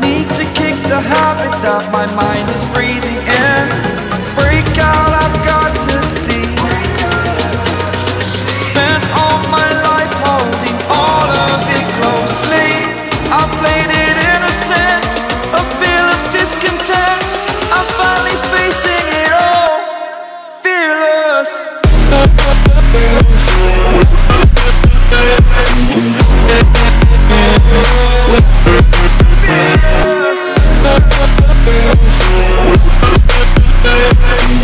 need to kick the habit that my mind is breathing